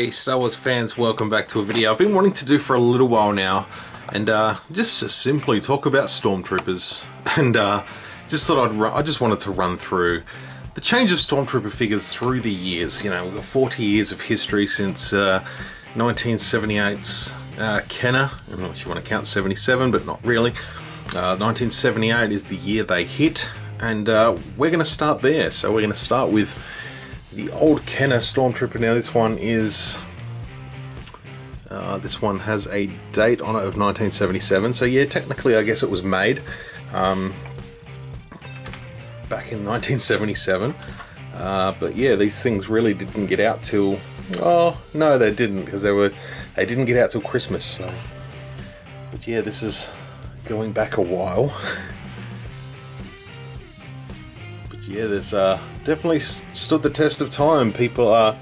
Hey Star Wars fans, welcome back to a video I've been wanting to do for a little while now and uh, just simply talk about Stormtroopers and uh, just thought I'd I just wanted to run through the change of Stormtrooper figures through the years. You know, we've got 40 years of history since uh, 1978's uh, Kenner. I don't know if you want to count 77, but not really. 1978 uh, is the year they hit and uh, we're going to start there. So we're going to start with the old Kenner Stormtrooper. Now this one is uh, this one has a date on it of 1977. So yeah, technically I guess it was made um, back in 1977. Uh, but yeah, these things really didn't get out till oh no, they didn't because they were they didn't get out till Christmas. So, but yeah, this is going back a while. yeah, there's uh, definitely stood the test of time. People are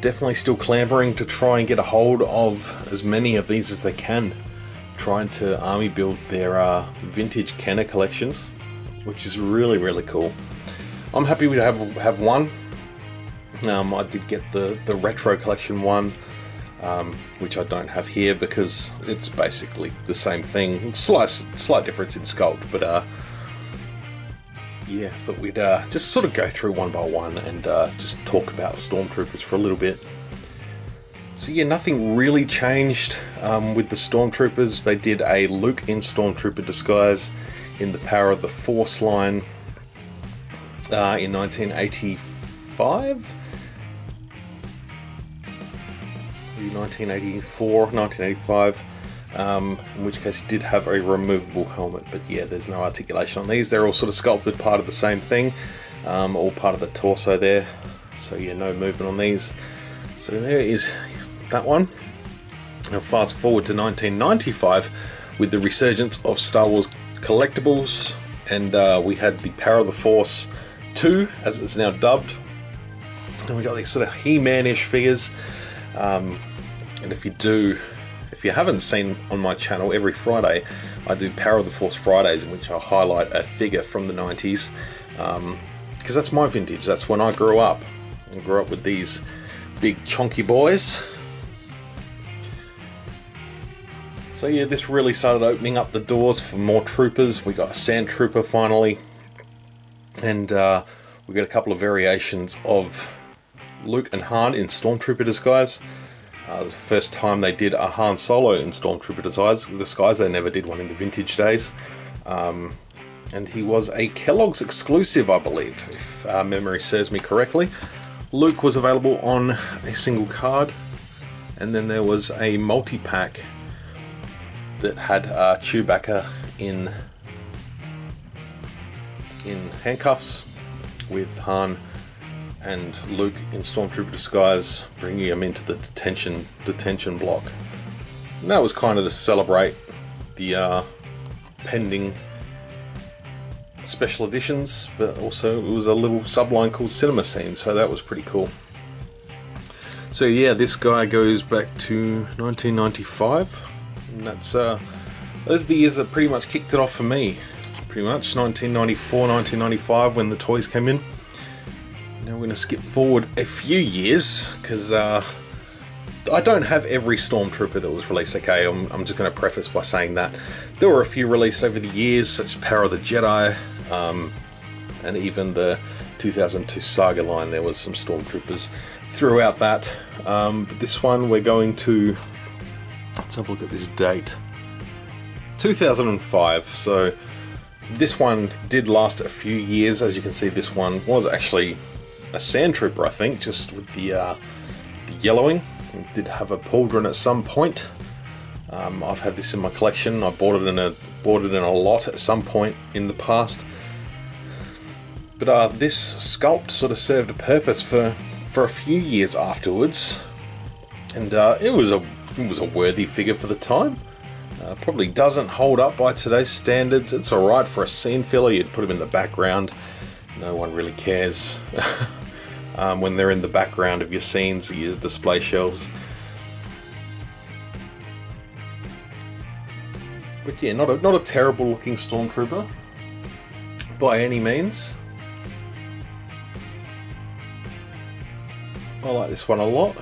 definitely still clambering to try and get a hold of as many of these as they can, trying to army build their uh, vintage Kenner collections, which is really really cool. I'm happy we have have one. Um, I did get the the retro collection one. Um, which I don't have here because it's basically the same thing. Slight, slight difference in sculpt, but uh, yeah, thought we'd uh, just sort of go through one by one and uh, just talk about Stormtroopers for a little bit. So yeah, nothing really changed um, with the Stormtroopers. They did a Luke in Stormtrooper disguise in the Power of the Force line uh, in 1985. 1984, 1985 um, in which case did have a removable helmet. But yeah, there's no articulation on these. They're all sort of sculpted part of the same thing, um, all part of the torso there. So yeah, no movement on these. So there is that one. Now fast forward to 1995 with the resurgence of Star Wars collectibles, and uh, we had the Power of the Force 2, as it's now dubbed. And we got these sort of He-Man-ish figures. Um, and if you do if you haven't seen on my channel, every Friday I do Power of the Force Fridays in which I highlight a figure from the 90s because um, that's my vintage, that's when I grew up. I grew up with these big chunky boys. So yeah, this really started opening up the doors for more troopers. We got a sand trooper finally, and uh, we got a couple of variations of Luke and Han in stormtrooper disguise. Uh, the first time they did a Han Solo in Stormtrooper disguise, disguise they never did one in the vintage days. Um, and he was a Kellogg's exclusive, I believe, if uh, memory serves me correctly. Luke was available on a single card, and then there was a multi-pack that had uh, Chewbacca in in handcuffs with Han and Luke in Stormtrooper disguise, bringing him into the detention detention block. And that was kind of to celebrate the uh, pending special editions, but also it was a little subline called Cinema Scene, so that was pretty cool. So yeah, this guy goes back to 1995, and that's uh, those are the years that pretty much kicked it off for me. Pretty much 1994, 1995 when the toys came in. Now we're going to skip forward a few years because uh, I don't have every Stormtrooper that was released. Okay, I'm, I'm just going to preface by saying that there were a few released over the years, such as Power of the Jedi, um, and even the 2002 Saga line. There was some Stormtroopers throughout that. Um, but this one, we're going to let's have a look at this date. 2005. So this one did last a few years. As you can see, this one was actually a sand trooper, I think, just with the, uh, the yellowing. Did have a pauldron at some point. Um, I've had this in my collection. I bought it in a bought it in a lot at some point in the past. But uh, this sculpt sort of served a purpose for for a few years afterwards, and uh, it was a it was a worthy figure for the time. Uh, probably doesn't hold up by today's standards. It's alright for a scene filler. You'd put him in the background. No one really cares. um, when they're in the background of your scenes, your display shelves. But yeah, not a, not a terrible looking stormtrooper by any means. I like this one a lot.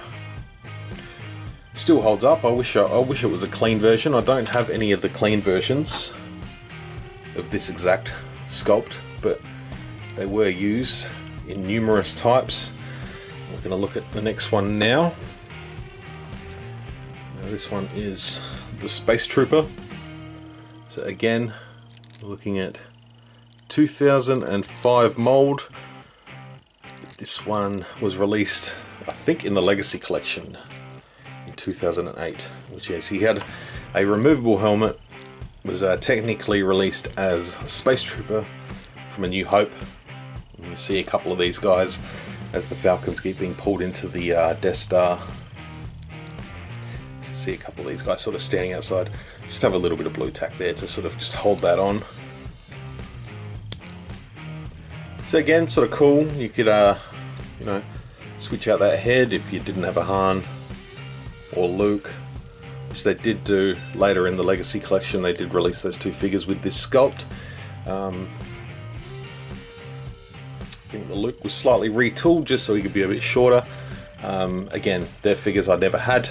still holds up. I wish I, I wish it was a clean version. I don't have any of the clean versions of this exact sculpt, but they were used in numerous types. We're going to look at the next one now. now. This one is the Space Trooper. So again, looking at 2005 mold. This one was released, I think, in the Legacy Collection in 2008. Which is, he had a removable helmet, was uh, technically released as Space Trooper from A New Hope. You see a couple of these guys as the Falcons keep being pulled into the uh, Death Star. See a couple of these guys sort of standing outside. Just have a little bit of Blu Tack there to sort of just hold that on. So again, sort of cool. You could, uh, you know, switch out that head if you didn't have a Han or Luke, which they did do later in the Legacy Collection. They did release those two figures with this sculpt. Um, I think the Luke was slightly retooled just so he could be a bit shorter. Um, again, they're figures I never had.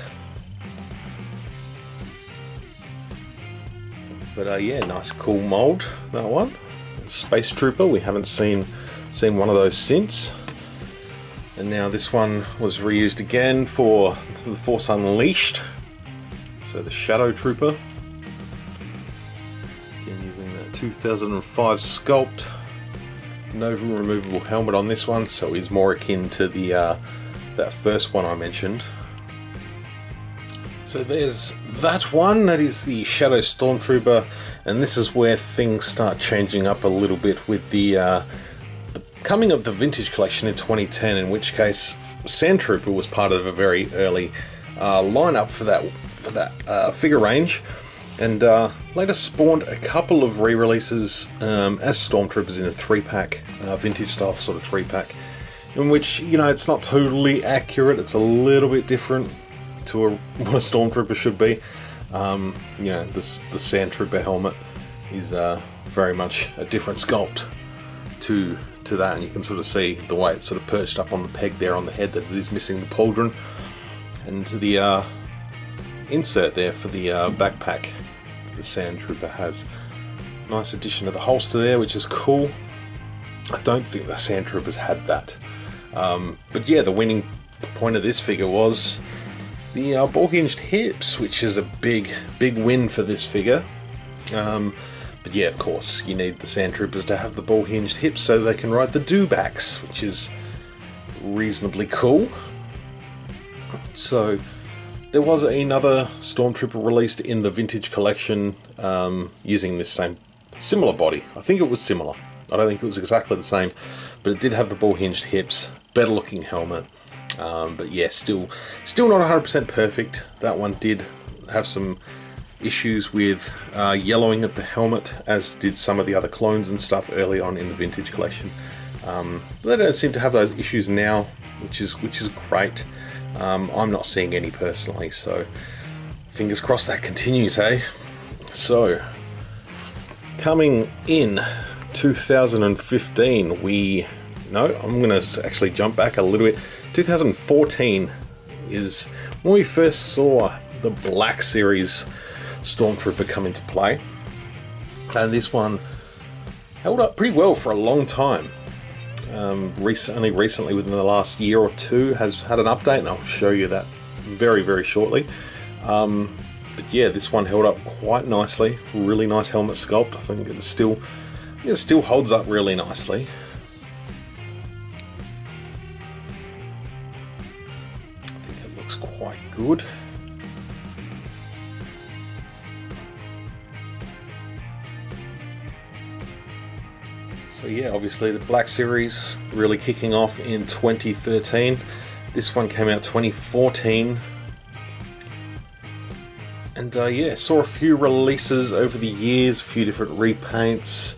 But uh, yeah, nice cool mold, that one. Space Trooper, we haven't seen seen one of those since. And now this one was reused again for the Force Unleashed. So the Shadow Trooper. Again using that 2005 sculpt no removable helmet on this one, so he's more akin to the uh, that first one I mentioned. So there's that one, that is the Shadow Stormtrooper, and this is where things start changing up a little bit with the, uh, the coming of the Vintage Collection in 2010, in which case Sand Trooper was part of a very early uh, lineup for that for that uh, figure range and uh, later spawned a couple of re-releases um, as Stormtroopers in a three-pack, uh, vintage style sort of three-pack, in which you know it's not totally accurate. It's a little bit different to a, what a Stormtrooper should be. Um, you know, this the Sand Trooper helmet is uh, very much a different sculpt to to that, and you can sort of see the way it's sort of perched up on the peg there on the head that it is missing the pauldron, and the uh, insert there for the uh, backpack the Sand Trooper has. Nice addition to the holster there, which is cool. I don't think the Sand Troopers had that. Um, but yeah, the winning point of this figure was the uh, ball hinged hips, which is a big, big win for this figure. Um, but yeah, of course, you need the Sand Troopers to have the ball hinged hips so they can ride the dewbacks, which is reasonably cool. So there was another Stormtrooper released in the Vintage Collection um, using this same similar body. I think it was similar. I don't think it was exactly the same, but it did have the ball hinged hips, better looking helmet. Um, but yeah, still, still not 100% perfect. That one did have some issues with uh, yellowing of the helmet, as did some of the other clones and stuff early on in the Vintage Collection. Um, but they don't seem to have those issues now, which is which is great. Um, I'm not seeing any personally, so fingers crossed that continues, hey? So, coming in 2015, we. No, I'm going to actually jump back a little bit. 2014 is when we first saw the Black Series Stormtrooper come into play. And this one held up pretty well for a long time um, recently, recently within the last year or two, has had an update, and I'll show you that very, very shortly. Um, but yeah, this one held up quite nicely. Really nice helmet sculpt. I think it still, it still holds up really nicely. I think it looks quite good. So yeah, obviously the Black Series really kicking off in 2013. This one came out 2014. And uh, yeah, saw a few releases over the years, a few different repaints.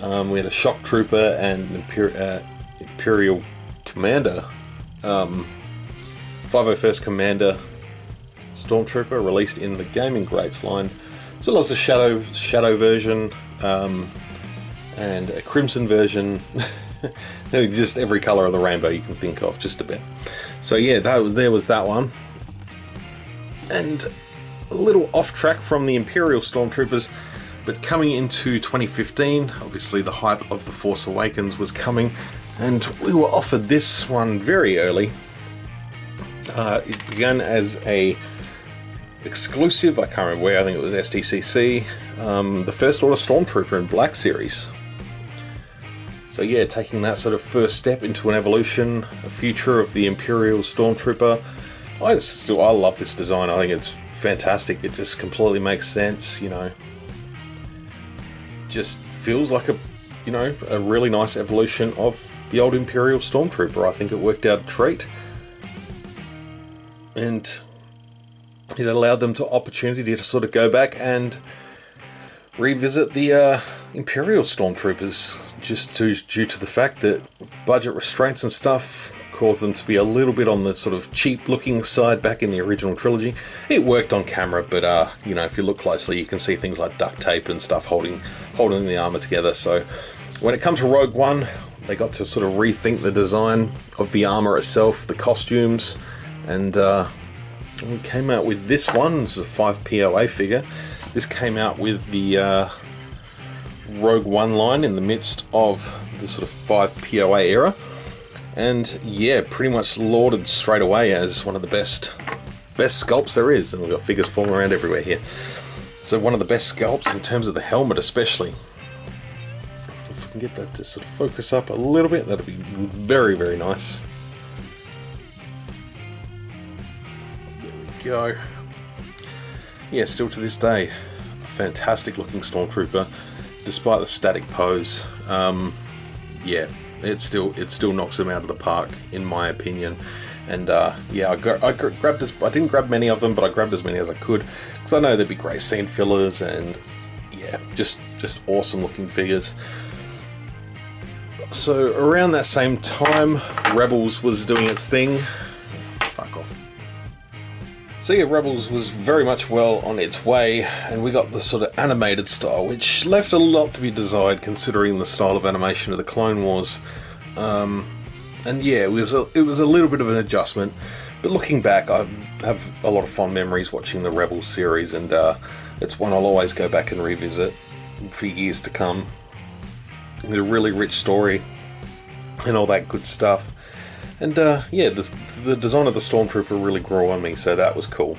Um, we had a Shock Trooper and Imper uh, Imperial Commander. Um, 501st Commander Stormtrooper released in the Gaming Greats line, as well as the Shadow Shadow version. Um, and a crimson version. just every color of the rainbow you can think of, just a bit. So yeah, that, there was that one. and a little off track from the Imperial Stormtroopers, but coming into 2015, obviously the hype of The Force Awakens was coming, and we were offered this one very early. Uh, it began as a exclusive, I can't remember where, I think it was SDCC, um, the First Order Stormtrooper in Black Series. So yeah, taking that sort of first step into an evolution, a future of the Imperial Stormtrooper. I still I love this design. I think it's fantastic. It just completely makes sense. You know, just feels like a you know a really nice evolution of the old Imperial Stormtrooper. I think it worked out a treat, and it allowed them to opportunity to sort of go back and revisit the uh, Imperial Stormtroopers just to, due to the fact that budget restraints and stuff caused them to be a little bit on the sort of cheap looking side back in the original trilogy. It worked on camera, but uh, you know, if you look closely, you can see things like duct tape and stuff holding holding the armor together. So when it comes to Rogue One, they got to sort of rethink the design of the armor itself, the costumes, and uh, we came out with this one. This is a 5 POA figure. This came out with the uh, Rogue One line in the midst of the sort of 5 POA era. And yeah, pretty much lauded straight away as one of the best best sculpts there is. And we've got figures falling around everywhere here. So one of the best sculpts in terms of the helmet especially. If we can get that to sort of focus up a little bit, that'll be very, very nice. There we go. Yeah, still to this day, a fantastic looking Stormtrooper despite the static pose, um, yeah, it still it still knocks them out of the park in my opinion. And uh, yeah, I, gra- I gra- grabbed as I didn't grab many of them, but I grabbed as many as I could because I know there'd be great scene fillers and yeah, just just awesome looking figures. So around that same time, Rebels was doing its thing. Yeah, Rebels was very much well on its way, and we got the sort of animated style, which left a lot to be desired considering the style of animation of the Clone Wars. Um, and yeah, it was a, it was a little bit of an adjustment, but looking back, I have a lot of fond memories watching the Rebels series, and uh, it's one I'll always go back and revisit for years to come. It's a really rich story and all that good stuff. And uh, yeah, the, the design of the Stormtrooper really grew on me, so that was cool.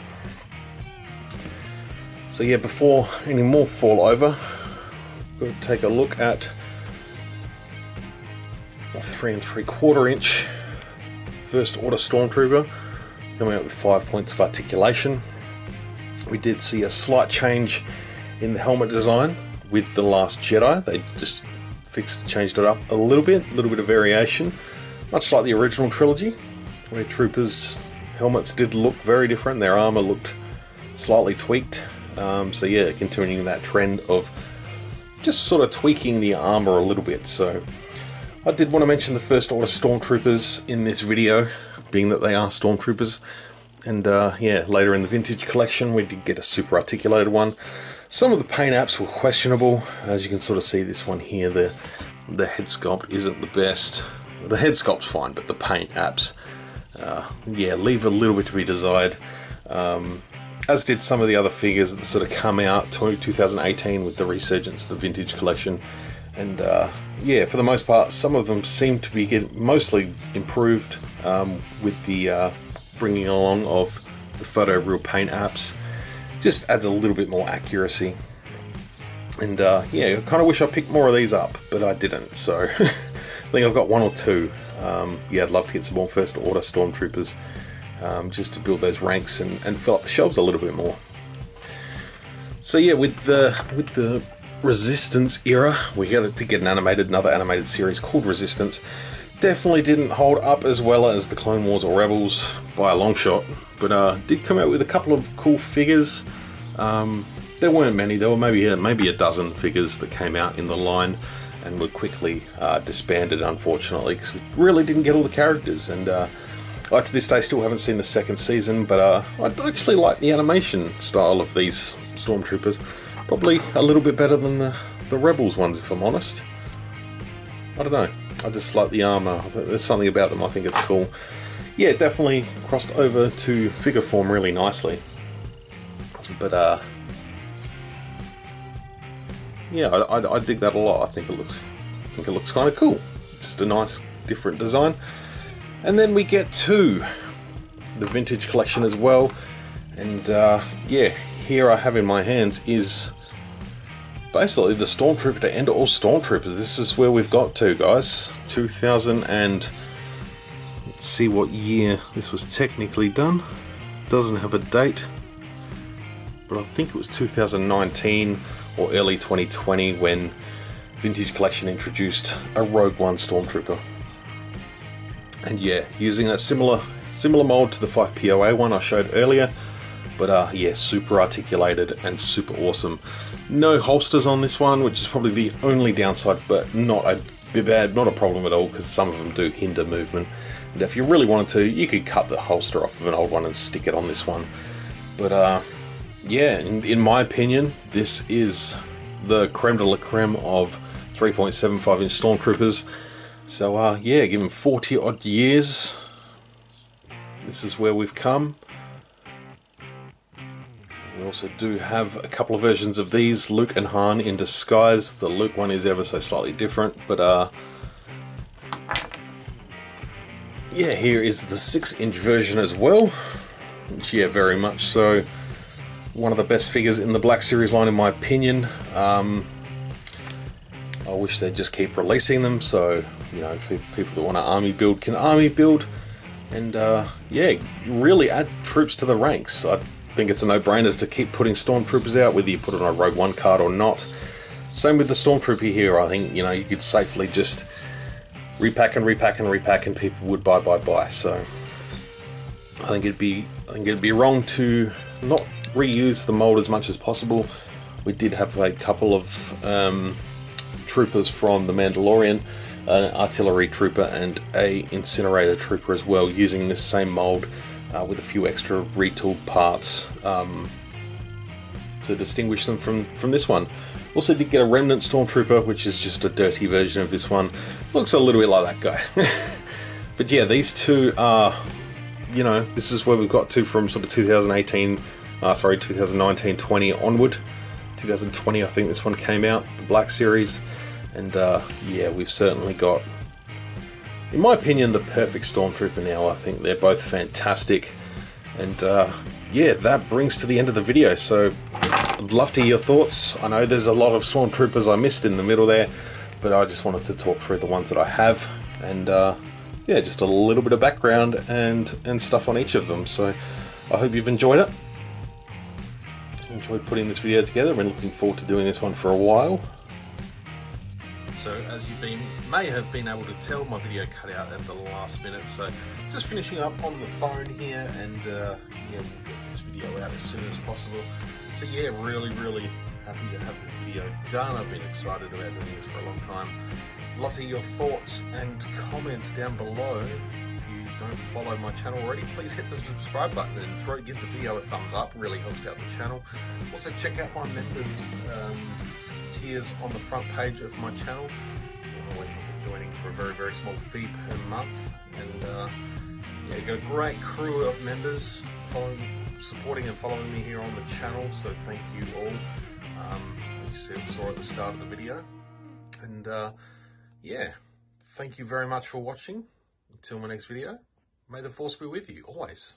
So yeah, before any more fall over, we'll take a look at a three and three quarter inch First Order Stormtrooper coming out with five points of articulation. We did see a slight change in the helmet design with the Last Jedi. They just fixed, changed it up a little bit, a little bit of variation. Much like the original trilogy, where troopers' helmets did look very different, their armor looked slightly tweaked. Um, so yeah, continuing that trend of just sort of tweaking the armor a little bit. So I did want to mention the First Order Stormtroopers in this video, being that they are Stormtroopers. And uh, yeah, later in the vintage collection, we did get a super articulated one. Some of the paint apps were questionable, as you can sort of see this one here. The the head sculpt isn't the best. The head sculpt's fine, but the paint apps, uh, yeah, leave a little bit to be desired. Um, as did some of the other figures that sort of come out 2018 with the resurgence, the vintage collection. And uh, yeah, for the most part, some of them seem to be mostly improved um, with the uh, bringing along of the photo real paint apps. Just adds a little bit more accuracy. And uh, yeah, I kind of wish I picked more of these up, but I didn't. So I think I've got one or two. Um, yeah, I'd love to get some more First Order Stormtroopers um, just to build those ranks and, and fill up the shelves a little bit more. So yeah, with the with the Resistance era, we got to get an animated, another animated series called Resistance. Definitely didn't hold up as well as the Clone Wars or Rebels by a long shot, but uh, did come out with a couple of cool figures. Um, there weren't many. There were maybe uh, maybe a dozen figures that came out in the line and were quickly uh, disbanded, unfortunately, because we really didn't get all the characters. And uh, I, to this day, still haven't seen the second season, but uh, I actually like the animation style of these stormtroopers. Probably a little bit better than the, the Rebels ones, if I'm honest. I don't know. I just like the armour. There's something about them I think it's cool. Yeah, definitely crossed over to figure form really nicely. But uh, yeah, I, I, I dig that a lot. I think it looks, I think it looks kind of cool. Just a nice, different design. And then we get to the vintage collection as well. And uh, yeah, here I have in my hands is basically the Stormtrooper to end all Stormtroopers. This is where we've got to, guys. 2000 and let's see what year this was technically done. Doesn't have a date, but I think it was 2019 or early 2020 when Vintage Collection introduced a Rogue One Stormtrooper. And yeah, using a similar similar mold to the 5POA one I showed earlier, but uh, yeah, super articulated and super awesome. No holsters on this one, which is probably the only downside, but not a bad, not a problem at all, because some of them do hinder movement. And if you really wanted to, you could cut the holster off of an old one and stick it on this one. But uh, yeah, in, in my opinion, this is the creme de la creme of 3.75 inch Stormtroopers. So uh, yeah, given 40 odd years, this is where we've come. We also do have a couple of versions of these, Luke and Han in disguise. The Luke one is ever so slightly different, but uh, yeah, here is the 6 inch version as well, which yeah, very much so one of the best figures in the Black Series line in my opinion. Um, I wish they'd just keep releasing them so, you know, people that want to army build can army build. And uh, yeah, really add troops to the ranks. I think it's a no-brainer to keep putting Stormtroopers out, whether you put it on a Rogue One card or not. Same with the Stormtrooper here, I think, you know, you could safely just repack and repack and repack and people would buy, buy, buy. So I think it'd be I think it'd be wrong to not reuse the mold as much as possible. We did have a couple of um, troopers from the Mandalorian, an artillery trooper and a incinerator trooper as well, using this same mold uh, with a few extra retooled parts um, to distinguish them from from this one. Also did get a remnant stormtrooper, which is just a dirty version of this one. Looks a little bit like that guy. but yeah, these two are, you know, this is where we've got to from sort of 2018 uh, sorry, 2019-20 onward. 2020, I think this one came out, the Black Series, and uh, yeah, we've certainly got, in my opinion, the perfect Stormtrooper now. I think they're both fantastic, and uh, yeah, that brings to the end of the video. So I'd love to hear your thoughts. I know there's a lot of Stormtroopers I missed in the middle there, but I just wanted to talk through the ones that I have, and uh, yeah, just a little bit of background and and stuff on each of them. So I hope you've enjoyed it enjoyed putting this video together. I've been looking forward to doing this one for a while. So as you may have been able to tell, my video cut out at the last minute. So just finishing up on the phone here, and uh, yeah, we'll get this video out as soon as possible. So yeah, really, really happy to have this video done. I've been excited about doing this for a long time. Love to hear your thoughts and comments down below don't follow my channel already, please hit the subscribe button and throw give the video a thumbs up. Really helps out the channel. Also check out my members um, tiers on the front page of my channel. I'm always looking joining for a very very small fee per month, and uh, yeah, got a great crew of members following, supporting and following me here on the channel. So thank you all. Um, you saw at the start of the video, and uh, yeah, thank you very much for watching. Until my next video. May the force be with you always.